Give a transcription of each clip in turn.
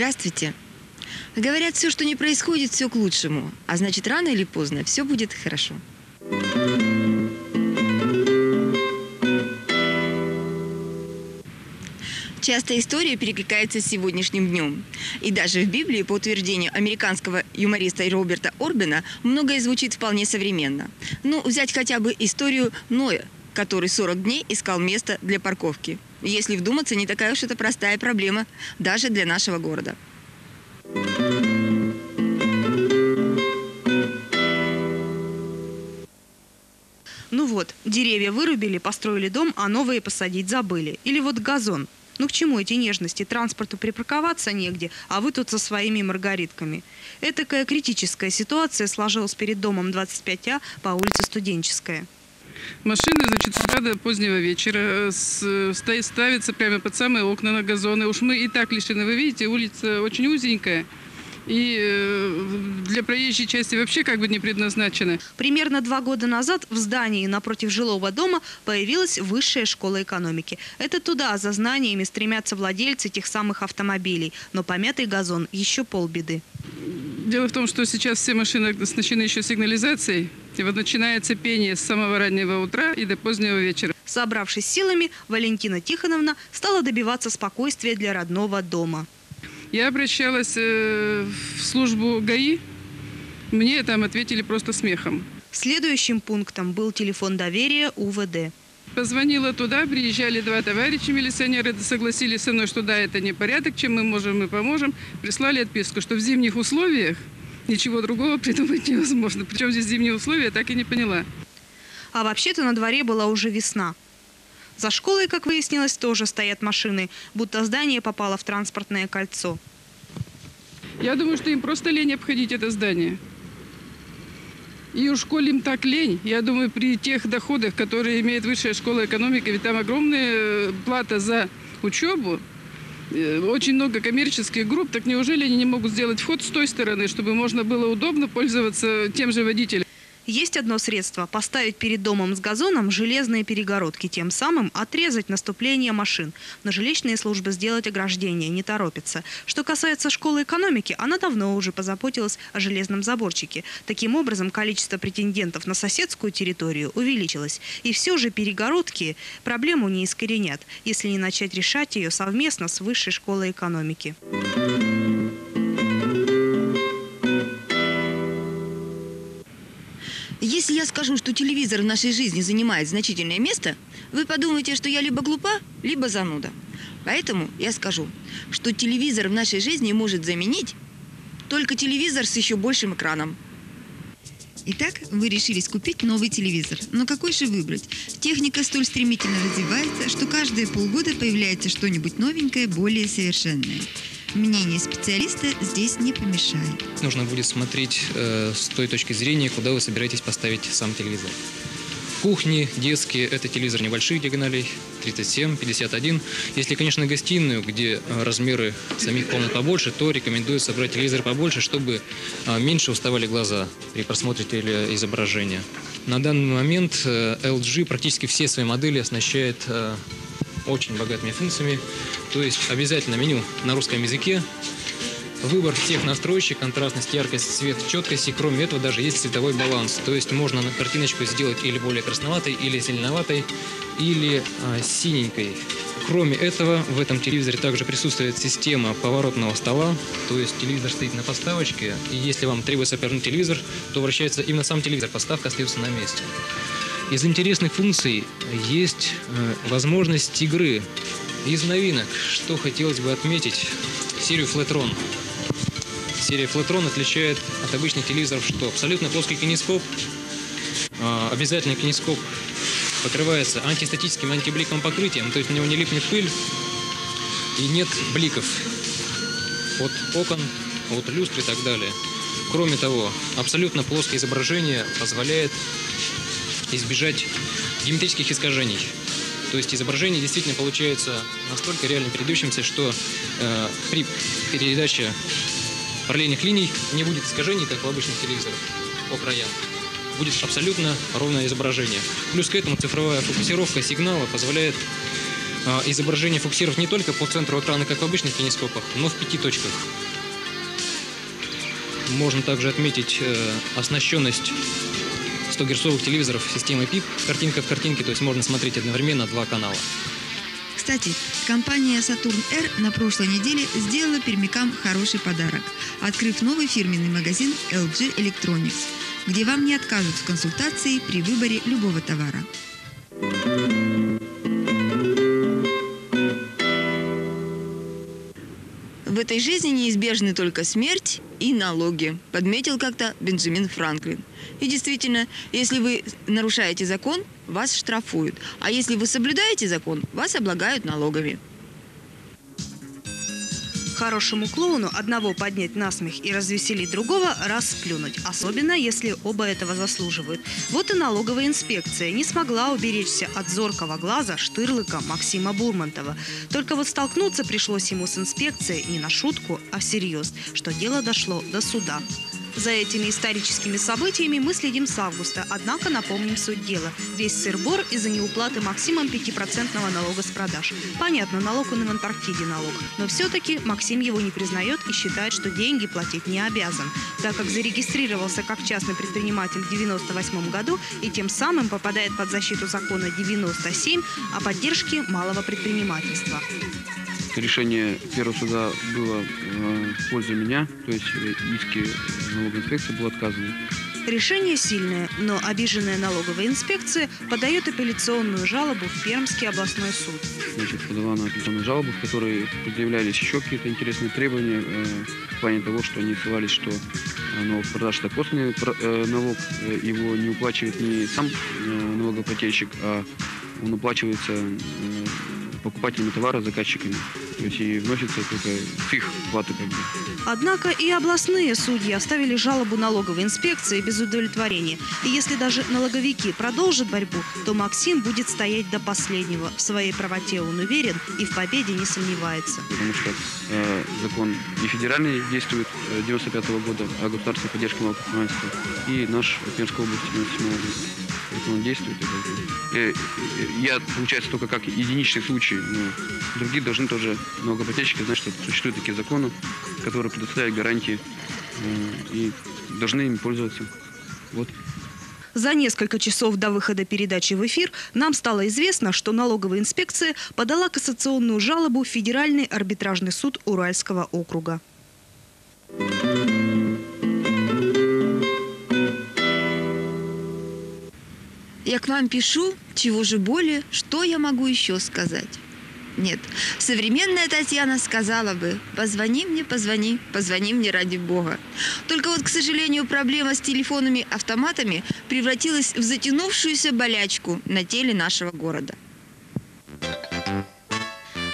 Здравствуйте. Говорят, все, что не происходит, все к лучшему. А значит, рано или поздно все будет хорошо. Часто история перекликается с сегодняшним днем. И даже в Библии, по утверждению американского юмориста Роберта Орбена, многое звучит вполне современно. Ну, взять хотя бы историю Ноя, который 40 дней искал место для парковки. Если вдуматься, не такая уж это простая проблема даже для нашего города. Ну вот, деревья вырубили, построили дом, а новые посадить забыли. Или вот газон. Ну к чему эти нежности? Транспорту припарковаться негде, а вы тут со своими маргаритками. Этакая критическая ситуация сложилась перед домом 25А по улице Студенческая. Машины, значит, с до позднего вечера э, ставятся прямо под самые окна на газоны. Уж мы и так лишены. Вы видите, улица очень узенькая. И э, для проезжей части вообще как бы не предназначена. Примерно два года назад в здании напротив жилого дома появилась высшая школа экономики. Это туда за знаниями стремятся владельцы тех самых автомобилей. Но помятый газон еще полбеды. Дело в том, что сейчас все машины оснащены еще сигнализацией. Вот начинается пение с самого раннего утра и до позднего вечера. Собравшись силами, Валентина Тихоновна стала добиваться спокойствия для родного дома. Я обращалась э, в службу ГАИ. Мне там ответили просто смехом. Следующим пунктом был телефон доверия УВД. Позвонила туда, приезжали два товарища милиционеры, согласились со мной, что да, это не порядок, чем мы можем, мы поможем. Прислали отписку, что в зимних условиях ничего другого придумать невозможно. Причем здесь зимние условия, я так и не поняла. А вообще-то на дворе была уже весна. За школой, как выяснилось, тоже стоят машины, будто здание попало в транспортное кольцо. Я думаю, что им просто лень обходить это здание. И у школ им так лень. Я думаю, при тех доходах, которые имеет высшая школа экономики, ведь там огромная э, плата за учебу, очень много коммерческих групп, так неужели они не могут сделать вход с той стороны, чтобы можно было удобно пользоваться тем же водителем? Есть одно средство – поставить перед домом с газоном железные перегородки, тем самым отрезать наступление машин. Но жилищные службы сделать ограждение не торопятся. Что касается школы экономики, она давно уже позаботилась о железном заборчике. Таким образом, количество претендентов на соседскую территорию увеличилось. И все же перегородки проблему не искоренят, если не начать решать ее совместно с Высшей школой экономики. Если я скажу, что телевизор в нашей жизни занимает значительное место, вы подумаете, что я либо глупа, либо зануда. Поэтому я скажу, что телевизор в нашей жизни может заменить только телевизор с еще большим экраном. Итак, вы решили купить новый телевизор. Но какой же выбрать? Техника столь стремительно развивается, что каждые полгода появляется что-нибудь новенькое, более совершенное. Мнение специалиста здесь не помешает. Нужно будет смотреть э, с той точки зрения, куда вы собираетесь поставить сам телевизор. Кухни, детские, это телевизор небольших диагоналей, 37, 51. Если, конечно, гостиную, где э, размеры самих комнат побольше, то рекомендуется брать телевизор побольше, чтобы э, меньше уставали глаза при просмотре телеизображения. На данный момент э, LG практически все свои модели оснащает э, очень богатыми функциями. То есть обязательно меню на русском языке, Выбор всех настроечек, контрастность, яркость, цвет, четкость. И кроме этого даже есть цветовой баланс. То есть можно на картиночку сделать или более красноватой, или зеленоватой, или а, синенькой. Кроме этого, в этом телевизоре также присутствует система поворотного стола, то есть телевизор стоит на подставочке, и если вам требуется повернуть телевизор, то вращается именно сам телевизор, подставка остается на месте. Из интересных функций есть э, возможность игры. Из новинок, что хотелось бы отметить, серию Flatron. Серия Flatron отличает от обычных телевизоров, что абсолютно плоский кинескоп, э, обязательно кинескоп покрывается антистатическим антибликовым покрытием, то есть на него не липнет пыль и нет бликов от окон, от люстр и так далее. Кроме того, абсолютно плоское изображение позволяет избежать геометрических искажений. То есть изображение действительно получается настолько реально передающимся, что э, при передаче параллельных линий не будет искажений, как в обычных телевизорах по краям. Будет абсолютно ровное изображение. Плюс к этому цифровая фокусировка сигнала позволяет а, изображение фокусировать не только по центру экрана, как в обычных кинескопах, но в пяти точках. Можно также отметить э, оснащенность 100-герцовых телевизоров системой PIP, картинка в картинке, то есть можно смотреть одновременно два канала. Кстати, компания Saturn R на прошлой неделе сделала пермякам хороший подарок, открыв новый фирменный магазин LG Electronics, где вам не откажут в консультации при выборе любого товара. В этой жизни неизбежны только смерть и налоги, подметил как-то Бенджамин Франклин. И действительно, если вы нарушаете закон, вас штрафуют. А если вы соблюдаете закон, вас облагают налогами. Хорошему клоуну одного поднять насмех и развеселить другого раз плюнуть, особенно если оба этого заслуживают. Вот и налоговая инспекция не смогла уберечься от зоркого глаза штырлыка Максима Бурмантова. Только вот столкнуться пришлось ему с инспекцией не на шутку, а всерьез, что дело дошло до суда. За этими историческими событиями мы следим с августа, однако напомним суть дела. Весь сыр-бор из-за неуплаты Максимом 5% налога с продаж. Понятно, налог он и в Антарктиде налог. Но все-таки Максим его не признает и считает, что деньги платить не обязан, так как зарегистрировался как частный предприниматель в 98 году и тем самым попадает под защиту закона 97 о поддержке малого предпринимательства. Решение первого суда было э, в пользу меня, то есть э, иски налоговой инспекции было отказано. Решение сильное, но обиженная налоговая инспекция подает апелляционную жалобу в Пермский областной суд. Значит, подала на апелляционную жалобу, в которой предъявлялись еще какие-то интересные требования э, в плане того, что они ссылались, что налог продаж это косвенный э, налог, э, его не уплачивает не сам э, налогоплательщик, а он уплачивается покупателями товара, заказчиками. То есть и вносится только с их платы как бы. Однако и областные судьи оставили жалобу налоговой инспекции без удовлетворения. И если даже налоговики продолжат борьбу, то Максим будет стоять до последнего. В своей правоте он уверен и в победе не сомневается. потому что э, закон и федеральный действует э, 95 года о государственной поддержке малого предпринимательства, и наш Пермской области 97 года. Поэтому он действует. э, э, я, получается, только как единичный случай, но другие должны тоже, налогоплательщики, знать, что существуют такие законы, которые предоставляют гарантии э, и должны ими пользоваться. Вот. За несколько часов до выхода передачи в эфир нам стало известно, что налоговая инспекция подала кассационную жалобу в Федеральный арбитражный суд Уральского округа. Я к вам пишу, чего же более, что я могу еще сказать? Нет, современная Татьяна сказала бы, позвони мне, позвони, позвони мне ради Бога. Только вот, к сожалению, проблема с телефонами-автоматами превратилась в затянувшуюся болячку на теле нашего города.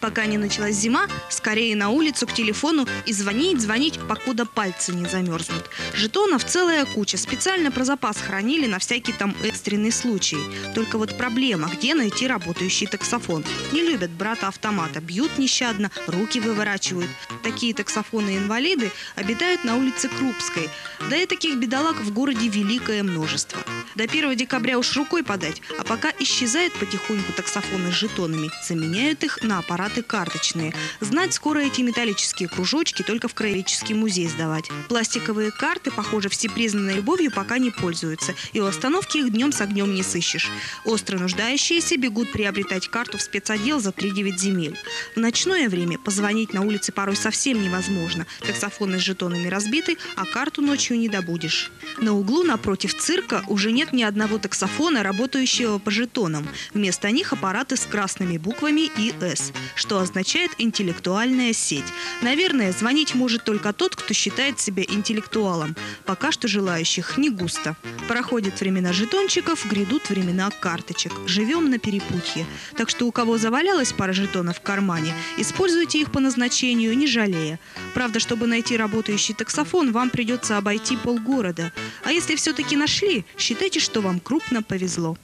Пока не началась зима, скорее на улицу к телефону и звонить, звонить, покуда пальцы не замерзнут. Жетонов целая куча, специально про запас хранили на всякий там экстренный случай. Только вот проблема, где найти работающий таксофон. Не любят брата автомата, бьют нещадно, руки выворачивают. Такие таксофоны-инвалиды обитают на улице Крупской. Да и таких бедолаг в городе великое множество. До 1 декабря уж рукой подать, а пока исчезают потихоньку таксофоны с жетонами, заменяют их на аппараты карточные. Знать скоро эти металлические кружочки только в краеведческий музей сдавать. Пластиковые карты, похоже, всепризнанной любовью пока не пользуются, и у остановки их днем с огнем не сыщешь. Остро нуждающиеся бегут приобретать карту в спецотдел за 3-9 земель. В ночное время позвонить на улице порой совсем невозможно. Таксофоны с жетонами разбиты, а карту ночью не добудешь. На углу напротив цирка уже нет ни одного таксофона, работающего по жетонам. Вместо них аппараты с красными буквами ИС, что означает интеллектуальная сеть. Наверное, звонить может только тот, кто считает себя интеллектуалом. Пока что желающих не густо. Проходят времена жетончиков, грядут времена карточек. Живем на перепутье. Так что у кого завалялась пара жетонов в кармане, используйте их по назначению, не жалея. Правда, чтобы найти работающий таксофон, вам придется обойти полгорода. А если все-таки нашли, считайте, что вам крупно повезло.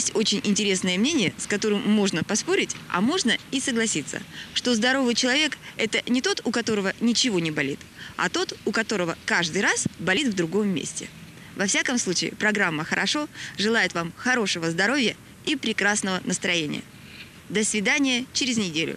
Есть очень интересное мнение, с которым можно поспорить, а можно и согласиться, что здоровый человек – это не тот, у которого ничего не болит, а тот, у которого каждый раз болит в другом месте. Во всяком случае, программа «Хорошо» желает вам хорошего здоровья и прекрасного настроения. До свидания через неделю.